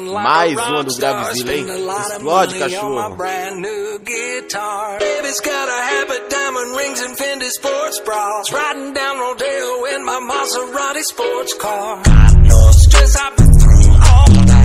Mais uma do Gravizilla, hein? Explode, cachorro. Baby's got a habit, diamond rings and Fendi sports. Riding down in my Maserati sports car. Stress I've been through all night.